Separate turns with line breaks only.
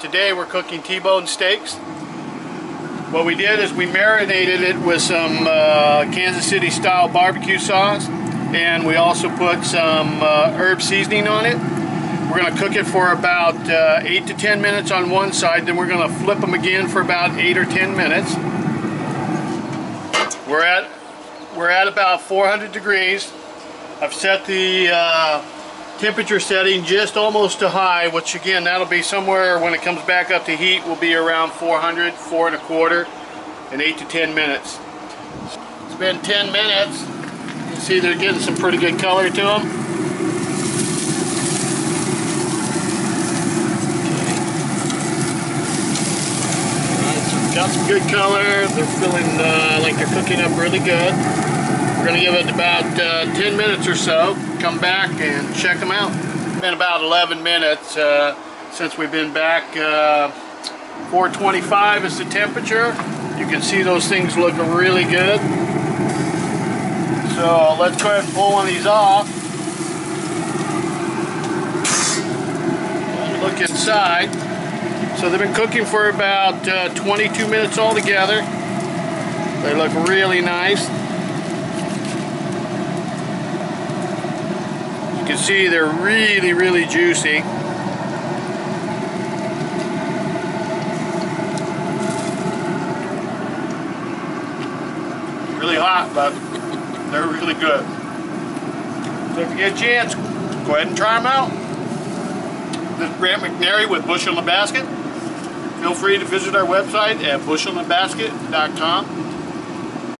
Today we're cooking T-bone steaks. What we did is we marinated it with some uh, Kansas City style barbecue sauce and we also put some uh, herb seasoning on it. We're going to cook it for about uh, 8 to 10 minutes on one side then we're going to flip them again for about 8 or 10 minutes. We're at we're at about 400 degrees. I've set the uh, temperature setting just almost to high, which again, that'll be somewhere when it comes back up to heat will be around 400, four and a quarter, in eight to 10 minutes. It's been 10 minutes. You can see they're getting some pretty good color to them. Got some good color. They're feeling uh, like they're cooking up really good. We're going to give it about uh, 10 minutes or so. Come back and check them out. It's been about 11 minutes uh, since we've been back. Uh, 425 is the temperature. You can see those things look really good. So let's go ahead and pull one of these off. Look inside. So they've been cooking for about uh, 22 minutes altogether. They look really nice. Can see they're really, really juicy. Really hot, but they're really good. So if you get a chance, go ahead and try them out. This is Grant McNary with Bushel in the Basket. Feel free to visit our website at bushelinthebasket.com.